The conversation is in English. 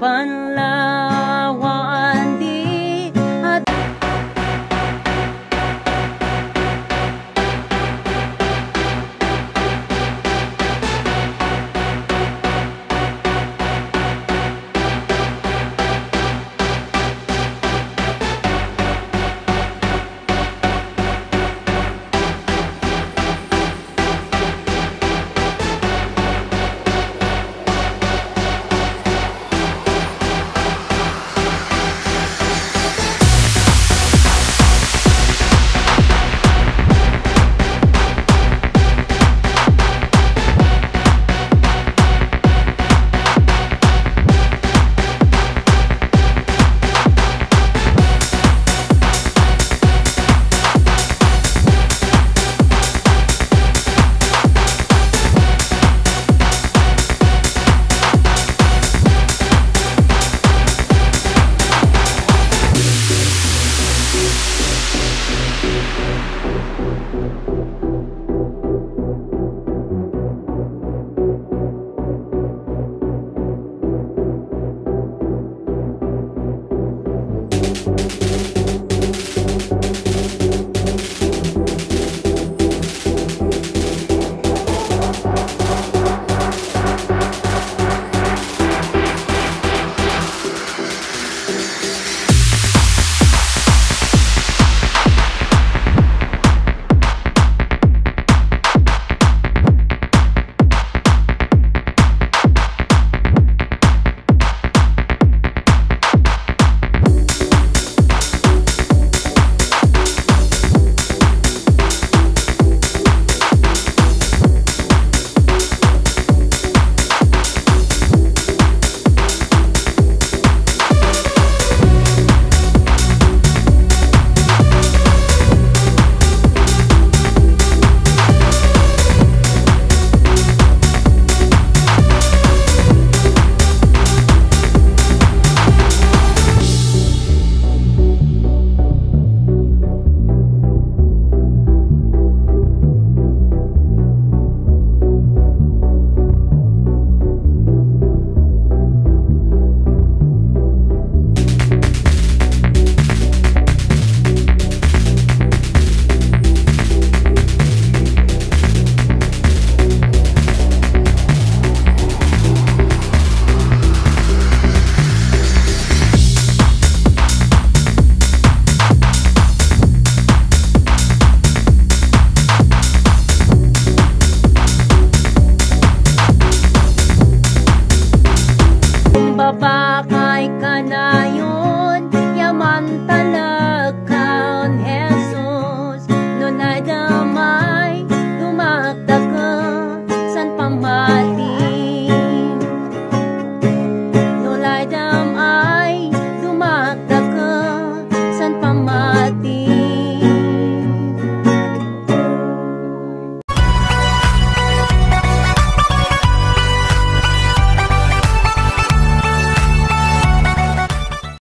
ay